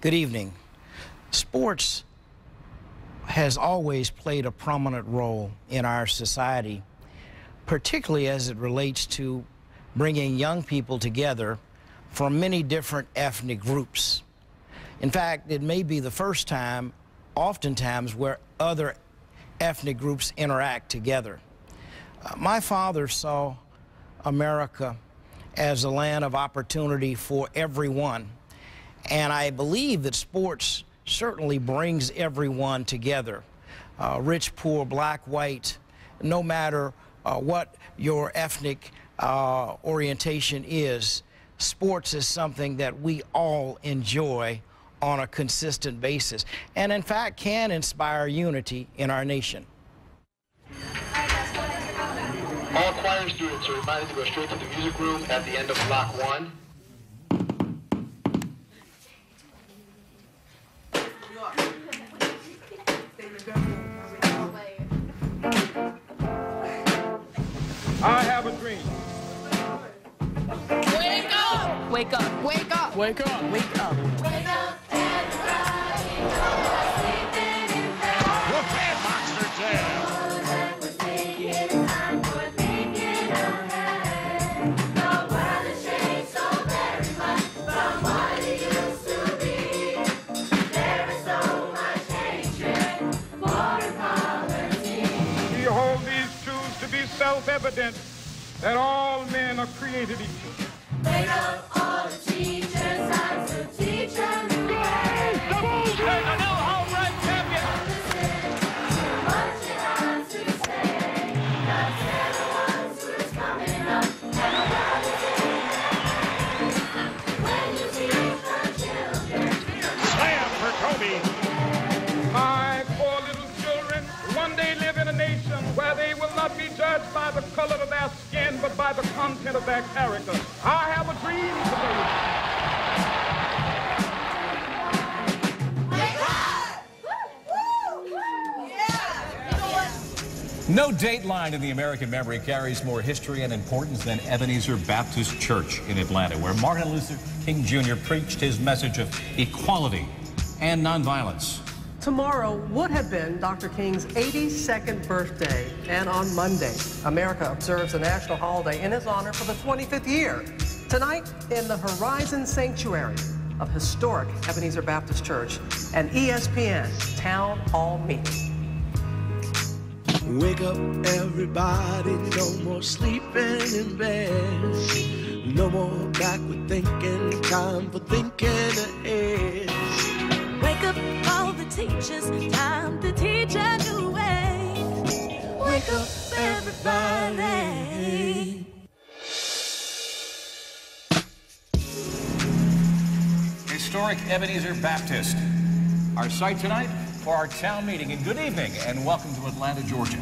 Good evening. Sports has always played a prominent role in our society, particularly as it relates to bringing young people together from many different ethnic groups. In fact, it may be the first time, oftentimes, where other ethnic groups interact together. Uh, my father saw America as a land of opportunity for everyone. And I believe that sports certainly brings everyone together. Uh, rich, poor, black, white, no matter uh, what your ethnic uh, orientation is, sports is something that we all enjoy on a consistent basis and in fact can inspire unity in our nation. All choir students are reminded to go straight to the music room at the end of block one. Up! Wake up. Wake up! Wake up. Wake up. Monster Jam. We hold these truths to be self-evident that all men are created equal. By the color of their skin, but by the content of their character. I have a dream today. No dateline in the American memory carries more history and importance than Ebenezer Baptist Church in Atlanta, where Martin Luther King Jr. preached his message of equality and nonviolence. Tomorrow would have been Dr. King's 82nd birthday, and on Monday, America observes a national holiday in his honor for the 25th year. Tonight, in the Horizon Sanctuary of historic Ebenezer Baptist Church, an ESPN Town Hall meeting. Wake up, everybody. No more sleeping in bed. No more backward thinking. Time for thinking ahead. Wake up all the teachers, time to teach a new way. Wake up everybody. Historic Ebenezer Baptist. Our site tonight for our town meeting. And good evening and welcome to Atlanta, Georgia.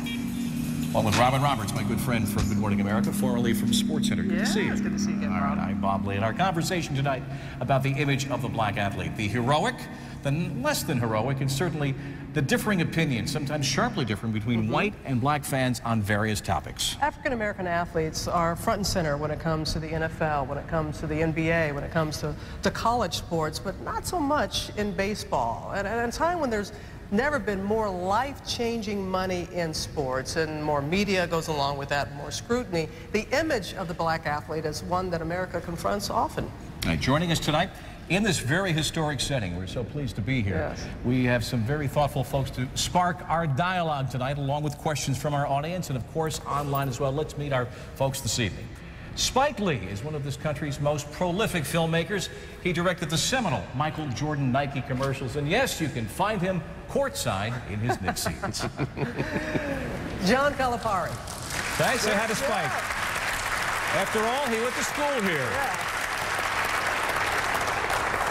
Along with Robin Roberts, my good friend from Good Morning America, formerly from Sports Center. Good Yeah, to see you. it's good to see you again, All right. I'm Bob Ley. And Our conversation tonight about the image of the black athlete, the heroic, the less than heroic, and certainly the differing opinions, sometimes sharply different, between Mm-hmm. white and black fans on various topics. African American athletes are front and center when it comes to the NFL, when it comes to the NBA, when it comes to, to college sports, but not so much in baseball. And at a time when there's never been more life-changing money in sports and more media goes along with that, more scrutiny, the image of the black athlete is one that America confronts often. Right, joining us tonight in this very historic setting, we're so pleased to be here. Yes. We have some very thoughtful folks to spark our dialogue tonight, along with questions from our audience and, of course, online as well. Let's meet our folks this evening. Spike Lee is one of this country's most prolific filmmakers. He directed the seminal Michael Jordan Nike commercials, and yes, you can find him courtside in his Knicks seats. John Calipari. Thanks, say hi to Spike. After all, he went to school here.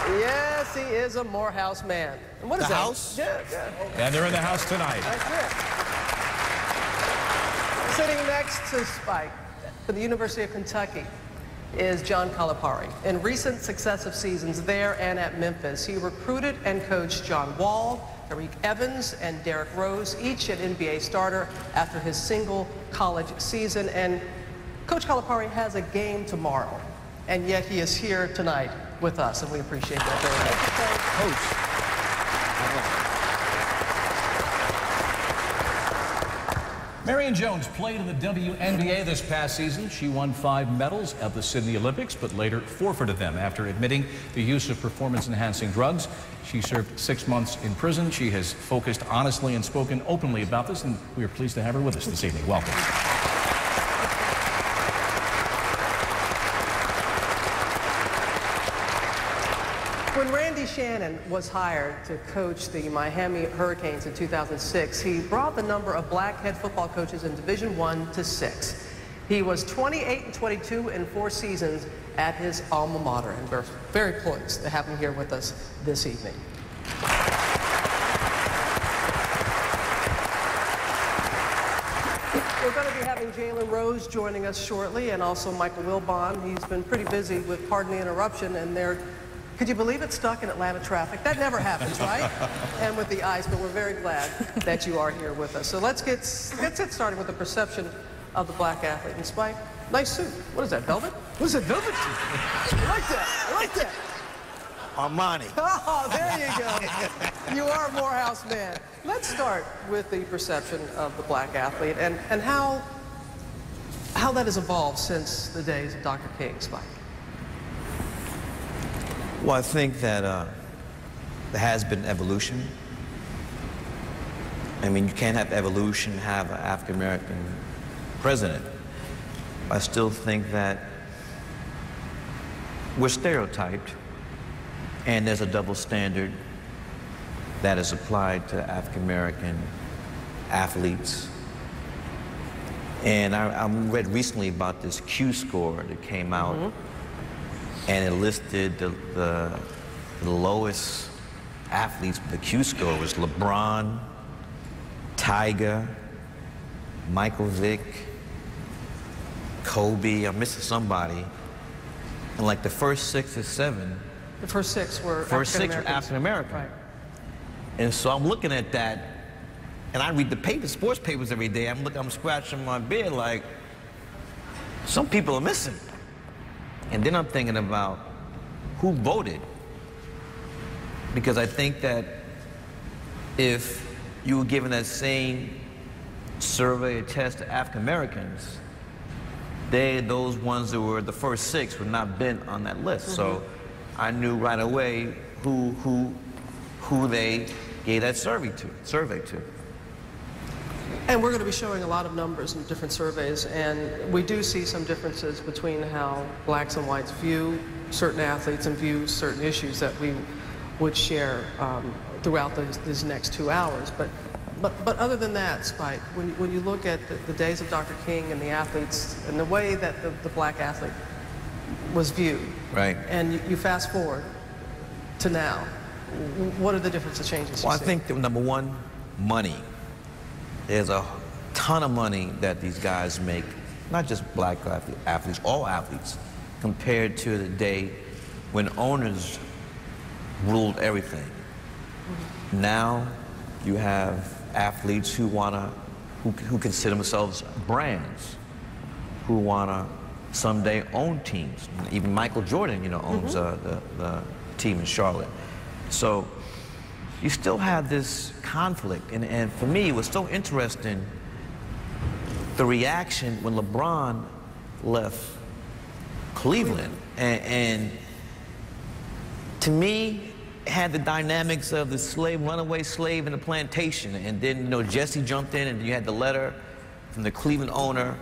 Yes, he is a Morehouse man. And what is The that? house? Yeah, yeah. And they're in the house tonight. That's it. Sitting next to Spike from the University of Kentucky is John Calipari. In recent successive seasons there and at Memphis, he recruited and coached John Wall, Tyreke Evans, and Derrick Rose, each an NBA starter after his single college season. And Coach Calipari has a game tomorrow, and yet he is here tonight with us, and we appreciate that very much. Coach. Marion Jones played in the WNBA this past season. She won five medals at the Sydney Olympics, but later forfeited them after admitting the use of performance-enhancing drugs. She served six months in prison. She has focused honestly and spoken openly about this, and we are pleased to have her with us this evening. Welcome. When Randy Shannon was hired to coach the Miami Hurricanes in 2006, he brought the number of black head football coaches in Division One to six. He was 28 and 22 in four seasons at his alma mater, and we're very pleased to have him here with us this evening. We're going to be having Jalen Rose joining us shortly, and also Michael Wilbon. He's been pretty busy with Pardon the Interruption, and they're, could you believe it, stuck in Atlanta traffic? That never happens, right? and with the eyes, but we're very glad that you are here with us. So let's get, let's get started with the perception of the black athlete. And Spike, nice suit. What is that, velvet? What is that, velvet? I like that. I like that. Armani. Oh, there you go. you are a Morehouse man. Let's start with the perception of the black athlete and, and how, how that has evolved since the days of Dr. King, Spike. Well, I think that uh, there has been evolution. I mean, you can't have evolution, have an African American president. I still think that we're stereotyped, and there's a double standard that is applied to African American athletes. And I, I read recently about this Q score that came out, and it listed the, the, the lowest athletes with the Q score was LeBron, Tiger, Michael Vick, Kobe. I'm missing somebody. And like the first six or seven, The first six were first six were African-Americans. American. Right. And so I'm looking at that, and I read the paper, sports papers every day. I'm looking, I'm scratching my beard like, some people are missing. And then I'm thinking about who voted. Because I think that if you were given that same survey or test to African Americans, they, those ones that were the first six would not been on that list. So mm-hmm. I knew right away who, who, who they gave that survey to, survey to. And we're going to be showing a lot of numbers in different surveys, and we do see some differences between how blacks and whites view certain athletes and view certain issues that we would share um, throughout those, these next two hours. But, but, but other than that, Spike, when, when you look at the, the days of Dr. King and the athletes and the way that the, the black athlete was viewed, Right. and you, you fast forward to now, what are the differences, changes Well, I see? think that number one, money. There's a ton of money that these guys make, not just black athletes, all athletes, compared to the day when owners ruled everything. Now you have athletes who wanna, who, who consider themselves brands, who wanna someday own teams. Even Michael Jordan, you know, owns uh, the, the team in Charlotte. So you still have this conflict. And, and for me, it was so interesting the reaction when LeBron left Cleveland. And, and to me, had the dynamics of the slave, runaway slave in the plantation. And then, you know, Jesse jumped in and you had the letter from the Cleveland owner.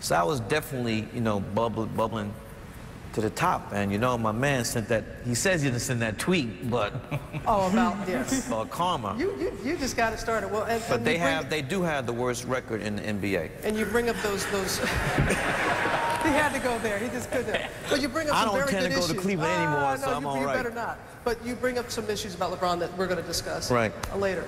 So I was definitely, you know, bubbling, bubbling to the top. And you know, my man sent that, he says he didn't send that tweet, but Oh, about, this. about karma. You, you, you just got it started. Well, and, But and they you have, they do have the worst record in the NBA. And you bring up those, those, he had to go there, he just couldn't. But you bring up some very good issues. I don't tend to go to issues. Cleveland Ah, anymore, no, so I'm you, all you right. better not. But you bring up some issues about LeBron that we're going to discuss Right. later.